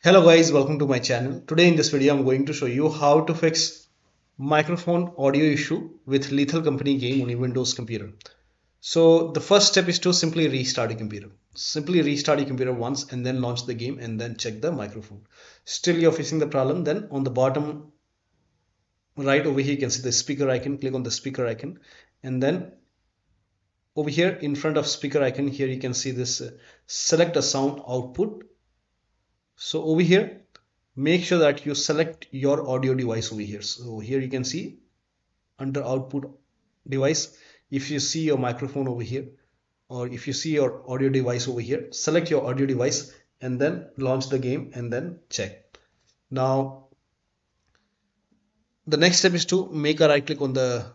Hello guys, welcome to my channel. Today in this video I'm going to show you how to fix microphone audio issue with Lethal Company game on your Windows computer. So the first step is to simply restart your computer. Simply restart your computer once and then launch the game and then check the microphone. Still you're facing the problem then on the bottom right over here you can see the speaker icon. Click on the speaker icon and then over here in front of speaker icon here you can see this uh, select a sound output so over here make sure that you select your audio device over here. So here you can see under output device if you see your microphone over here or if you see your audio device over here select your audio device and then launch the game and then check. Now the next step is to make a right click on the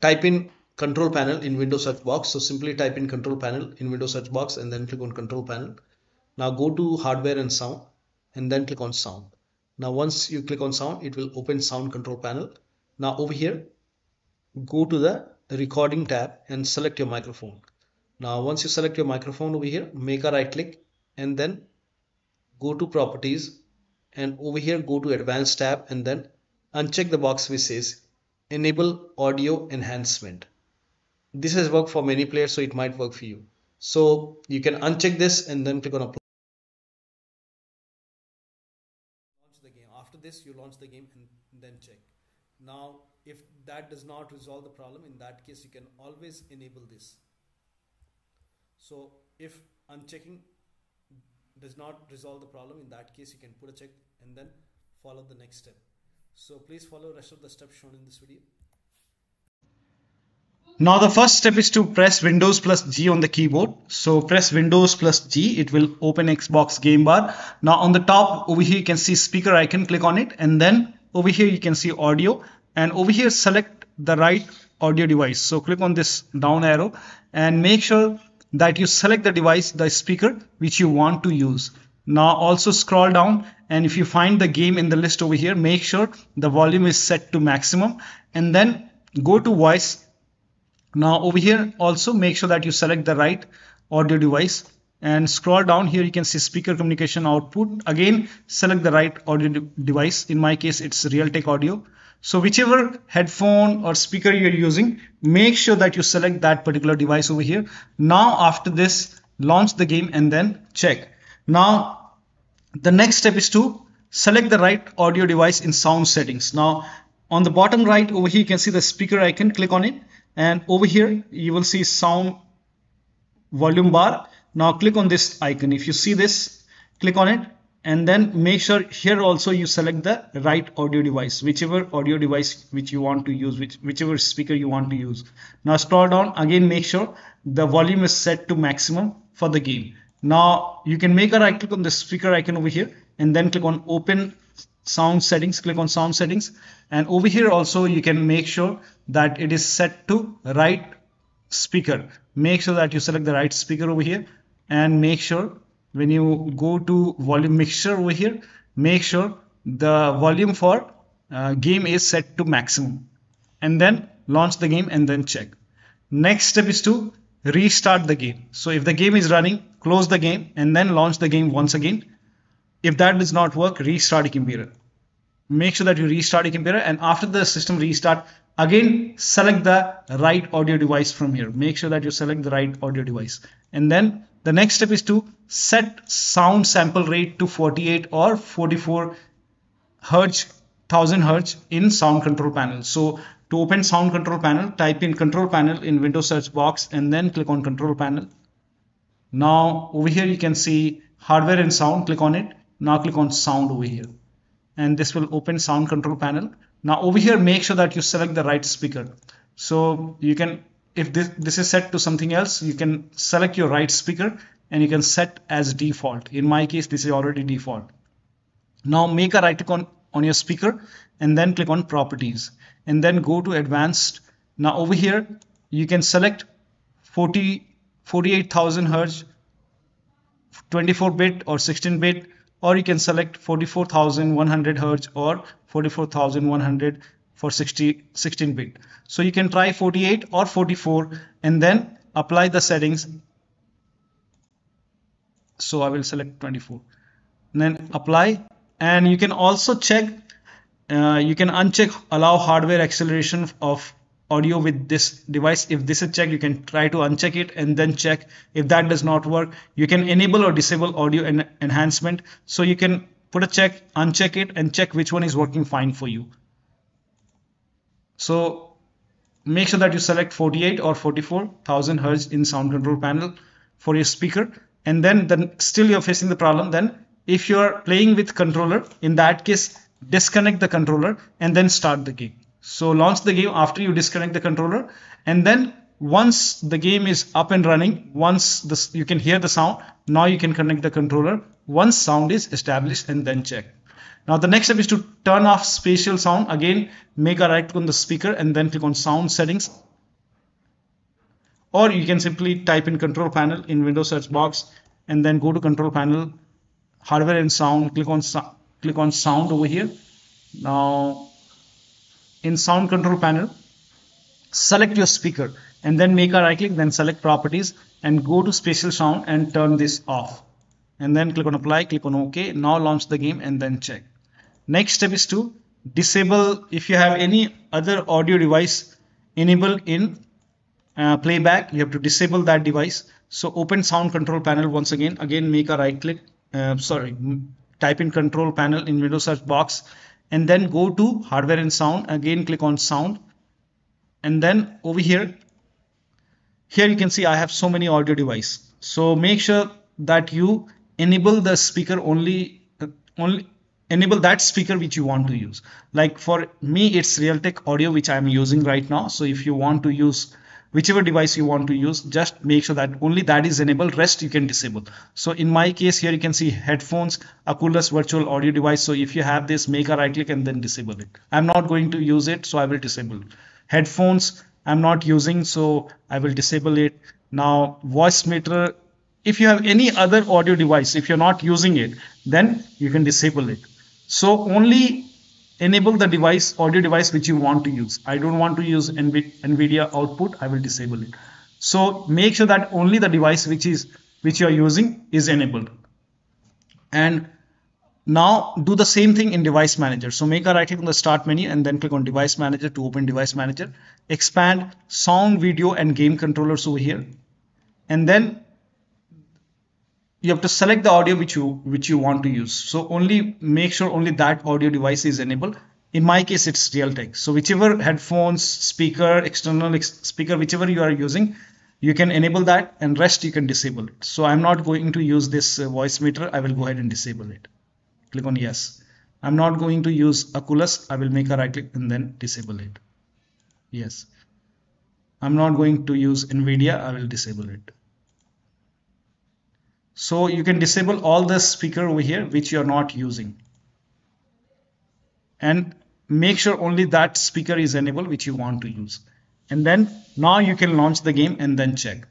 type in control panel in Windows search box. So simply type in control panel in Windows search box and then click on control panel. Now go to hardware and sound and then click on sound. Now once you click on sound, it will open sound control panel. Now over here, go to the recording tab and select your microphone. Now once you select your microphone over here, make a right click and then go to properties and over here go to advanced tab and then uncheck the box which says enable audio enhancement this has worked for many players so it might work for you. So you can uncheck this and then click on apply. Launch the game. After this you launch the game and then check. Now if that does not resolve the problem in that case you can always enable this. So if unchecking does not resolve the problem in that case you can put a check and then follow the next step. So please follow rest of the steps shown in this video. Now the first step is to press Windows plus G on the keyboard. So press Windows plus G, it will open Xbox game bar. Now on the top over here you can see speaker icon, click on it and then over here you can see audio and over here select the right audio device. So click on this down arrow and make sure that you select the device, the speaker which you want to use. Now also scroll down and if you find the game in the list over here, make sure the volume is set to maximum and then go to voice. Now over here also make sure that you select the right audio device and scroll down. Here you can see speaker communication output. Again select the right audio de device. In my case it's realtek audio. So whichever headphone or speaker you're using make sure that you select that particular device over here. Now after this launch the game and then check. Now, the next step is to select the right audio device in sound settings. Now, on the bottom right over here, you can see the speaker icon, click on it. And over here, you will see sound volume bar. Now click on this icon. If you see this, click on it and then make sure here also you select the right audio device whichever audio device which you want to use which whichever speaker you want to use now scroll down again make sure the volume is set to maximum for the game now you can make a right click on the speaker icon over here and then click on open sound settings, click on sound settings. And over here also you can make sure that it is set to right speaker. Make sure that you select the right speaker over here and make sure when you go to volume mixture over here, make sure the volume for uh, game is set to maximum and then launch the game and then check. Next step is to restart the game. So if the game is running, close the game and then launch the game once again. If that does not work, restart your computer. Make sure that you restart your computer and after the system restart, again select the right audio device from here. Make sure that you select the right audio device. And then the next step is to set sound sample rate to 48 or 44 hertz 1000 hertz in sound control panel. So to open sound control panel, type in control panel in Windows search box and then click on control panel. Now over here you can see hardware and sound, click on it. Now click on sound over here. And this will open sound control panel. Now over here make sure that you select the right speaker. So you can, if this, this is set to something else, you can select your right speaker and you can set as default. In my case, this is already default. Now make a right click on, on your speaker and then click on properties and then go to advanced. Now over here, you can select 40, 48,000 Hertz, 24 bit or 16 bit, or you can select 44,100 Hertz or 44,100 for 60, 16 bit. So you can try 48 or 44 and then apply the settings so I will select 24 and then apply and you can also check uh, you can uncheck allow hardware acceleration of audio with this device. If this is checked you can try to uncheck it and then check. If that does not work you can enable or disable audio en enhancement. So you can put a check uncheck it and check which one is working fine for you. So make sure that you select 48 or 44,000 hertz in sound control panel for your speaker. And then then still you're facing the problem then if you're playing with controller in that case disconnect the controller and then start the game so launch the game after you disconnect the controller and then once the game is up and running once this you can hear the sound now you can connect the controller once sound is established and then check now the next step is to turn off spatial sound. Again, make a right click on the speaker and then click on sound settings. Or you can simply type in control panel in Windows search box and then go to control panel, hardware and sound, click on click on sound over here. Now in sound control panel, select your speaker and then make a right click, then select properties and go to spatial sound and turn this off. And then click on apply, click on OK. Now launch the game and then check. Next step is to disable if you have any other audio device enabled in uh, playback you have to disable that device so open sound control panel once again again make a right click uh, sorry type in control panel in windows search box and then go to hardware and sound. Again click on sound. And then over here here you can see I have so many audio device. So make sure that you enable the speaker only only enable that speaker which you want to use. Like for me it's realtek audio which i'm using right now. So if you want to use whichever device you want to use just make sure that only that is enabled rest you can disable. So in my case here you can see headphones a Oculus virtual audio device. So if you have this make a right click and then disable it. I'm not going to use it so i will disable. Headphones i'm not using so i will disable it. Now Voicemeeter if you have any other audio device if you're not using it then you can disable it. So only enable the device, audio device which you want to use. I don't want to use NVIDIA output. I will disable it. So make sure that only the device which is which you are using is enabled. And now do the same thing in device manager. So make a right click on the start menu and then click on device manager to open device manager. Expand sound, video and game controllers over here. And then you have to select the audio which you which you want to use. So only make sure only that audio device is enabled. In my case it's realtek. So whichever headphones speaker external ex speaker whichever you are using you can enable that and rest you can disable it. So i'm not going to use this uh, Voicemeeter i will go ahead and disable it. Click on yes. I'm not going to use oculus. I will make a right click and then disable it. Yes. I'm not going to use nvidia. I will disable it so you can disable all the speaker over here which you are not using. And make sure only that speaker is enabled which you want to use. And then now you can launch the game and then check.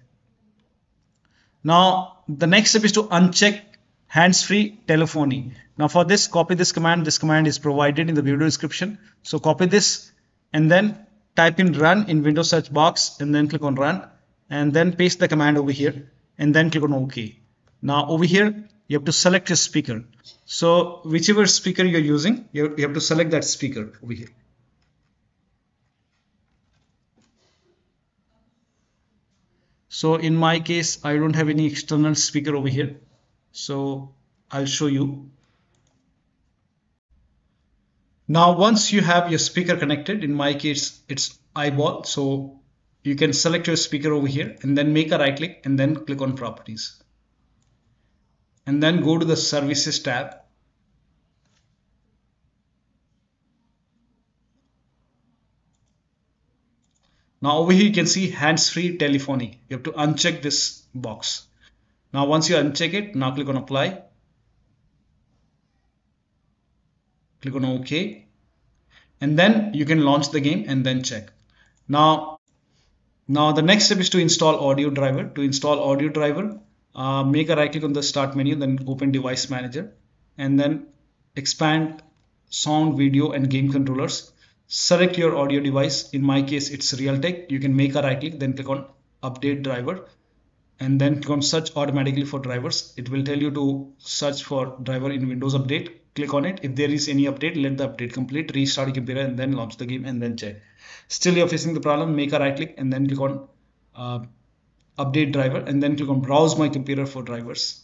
Now the next step is to uncheck hands-free telephony. Now for this copy this command. This command is provided in the video description. So copy this and then type in run in windows search box and then click on run and then paste the command over here and then click on ok now over here, you have to select your speaker. So whichever speaker you're using, you have to select that speaker over here. So in my case, I don't have any external speaker over here. So I'll show you. Now, once you have your speaker connected, in my case, it's eyeball. So you can select your speaker over here and then make a right click and then click on properties and then go to the services tab Now over here you can see hands-free telephony. You have to uncheck this box. Now once you uncheck it, now click on apply. Click on OK. And then you can launch the game and then check. Now, now the next step is to install audio driver. To install audio driver, uh, make a right click on the start menu then open device manager and then expand sound video and game controllers. Select your audio device. In my case it's realtek. You can make a right click then click on update driver and then click on search automatically for drivers. It will tell you to search for driver in windows update. Click on it. If there is any update let the update complete restart your computer and then launch the game and then check. Still you're facing the problem. Make a right click and then click on uh, update driver and then click on browse my computer for drivers.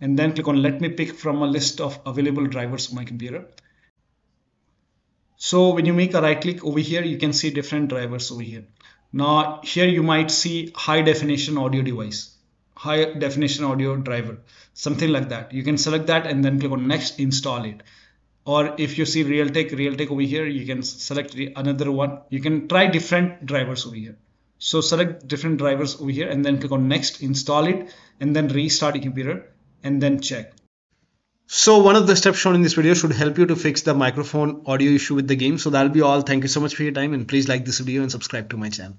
And then click on let me pick from a list of available drivers on my computer. So when you make a right click over here you can see different drivers over here. Now here you might see high definition audio device high definition audio driver something like that. You can select that and then click on next install it. Or if you see realtek realtek over here you can select another one. You can try different drivers over here so select different drivers over here and then click on next, install it, and then restart your computer and then check. So one of the steps shown in this video should help you to fix the microphone audio issue with the game. So that'll be all. Thank you so much for your time and please like this video and subscribe to my channel.